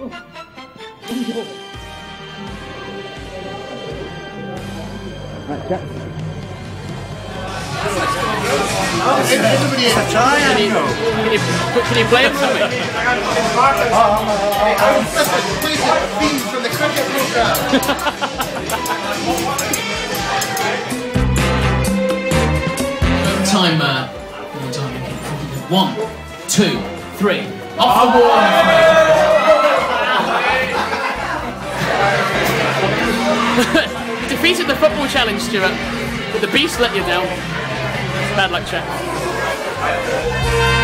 Right, check. Can you, play for me? From the cricket program. Time, uh. One, two, three. Off the wall. Defeated the football challenge, Stuart. But the beast let you down. Bad luck, chat.